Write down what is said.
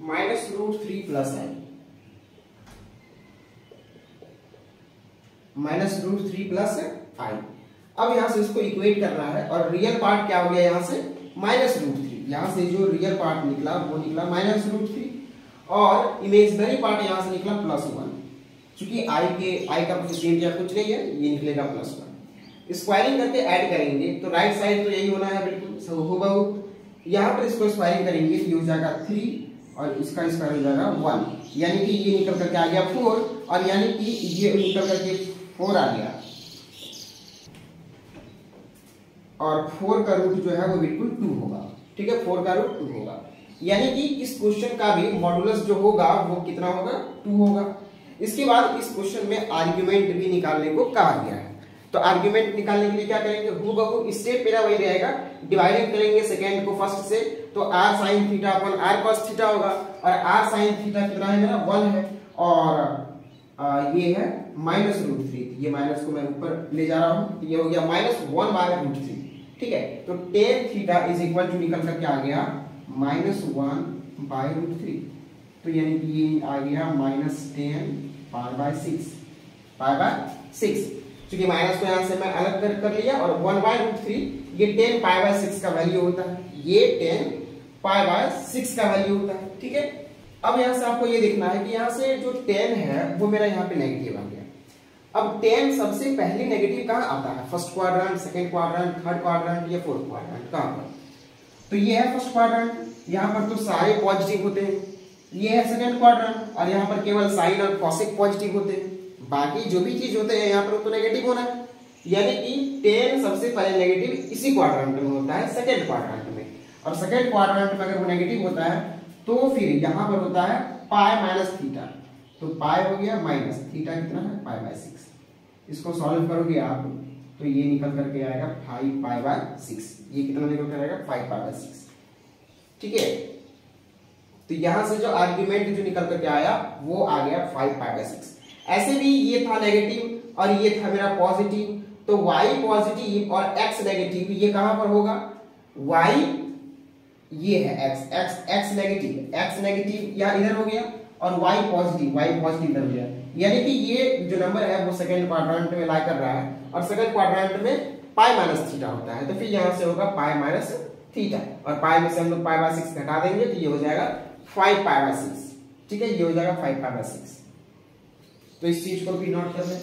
Minus root three plus i minus root three plus i अब यहाँ से इसको इक्वेट करना है और रियल पार्ट क्या हो गया यहाँ से? Minus root three. यहाँ से जो रियल पार्ट निकला, वो निकला माइनस रूट थ्री। और इमेजनरी पार्ट यहाँ से निकला प्लस वन क्योंकि आई के आई का कोफिशिएंट या कुछ नहीं है, ये निकलेगा प्लस वन स्क्वायरिंग करके ऐड करेंगे तो राइट साइड तो यही होना है बिल्कुल। होगा यहाँ पर इसको स्क्वायरिंग करेंगे ये हो जाएगा थ्री और इसका स्क्वायर हो जाएगा वन यानी कि ये निकल करके आ गया फोर और यानी कि ये निकल करके फोर आ गया. और फोर का रूट जो है वो बिल्कुल टू होगा. ठीक है? फोर का रूट टू होगा. यानी कि इस क्वेश्चन का भी मॉडुलस जो होगा वो कितना होगा? टू होगा. इसके बाद इस क्वेश्चन में आर्ग्यूमेंट भी निकालने को कहा गया है. तो आर्ग्यूमेंट निकालने के लिए क्या करेंगे? हु बहु स्टेप मेरा वही रहेगा। डिवाइडेड करेंगे सेकेंड को फ़र्स्ट से तो आर साइन थीटा अपन आर कॉस थीटा होगा। और आर साइन थीटा कितना है मेरा? वन है। और आ, ये है माइनस रूट थ्री ये माइनस को मैं ऊपर ले जा रहा हूँ। ये हो गया minus one by root three ठीक है? तो tan theta is equal to निकल करके आ गया minus one by root three तो यानी कि ये आ गया minus tan pi by six pi by six क्योंकि माइनस को यहाँ से मैं अलग कर, कर लिया और वन बाय रूट थ्री ये टेन पाई बाय सिक्स का वैल्यू होता है। ये टेन पाई बाय सिक्स का वैल्यू होता है ठीक है? अब यहाँ से आपको ये देखना है कि यहाँ से जो टेन है वो मेरा यहाँ पे नेगेटिव आ गया। अब टेन सबसे पहले नेगेटिव कहाँ आता है? First quadrant second quadrant third quadrant या फोर्थ क्वाड्रेंट कहाँ पर? तो ये है फ़र्स्ट क्वाड्रेंट यहाँ पर तो सारे पॉजिटिव होते हैं। ये है सेकंड क्वाड्रेंट और यहाँ पर केवल साइन और कॉसिक पॉजिटिव होते हैं। बाकी जो भी चीज़ होते हैं, यहाँ पर तो नेगेटिव होना है। यानी कि टेन सबसे पहले नेगेटिव इसी क्वाड्रेंट में होता है सेकंड क्वाड्रेंट में। और सेकंड क्वाड्रेंट में अगर वो नेगेटिव होता है तो फिर यहाँ पर होता है पाई माइनस थीटा तो पाई हो गया माइनस थीटा कितना है? पाई बाय सिक्स इसको सॉल्व करोगे आप तो ये निकल करके आएगा फाइव पाई बाय सिक्स ये कितना निकल कर आएगा? फाइव पाई बाय सिक्स ठीक है? तो यहाँ से जो आर्ग्यूमेंट जो निकल करके आया, वो आ गया फाइव पाई बाय सिक्स ऐसे भी ये था नेगेटिव और ये था मेरा पॉजिटिव तो y पॉजिटिव और x नेगेटिव ये कहाँ पर होगा? y ये है x x x negative x negative यहाँ इधर हो गया और y पॉजिटिव y पॉजिटिव इधर हो गया। यानी कि ये जो नंबर है वो सेकंड क्वाड्रेंट में लाई कर रहा है और सेकंड क्वाड्रेंट में पाई माइनस थीटा होता है। तो फिर यहाँ से होगा पाई माइनस थीटा और पाई में से हम लोग पाई बाय सिक्स घटा देंगे तो ये हो जाएगा फाइव पाई बाय सिक्स ठीक है? ये हो जाएगा फाइव पाई बाय सिक्स तो इस चीज़ को भी नोट कर लें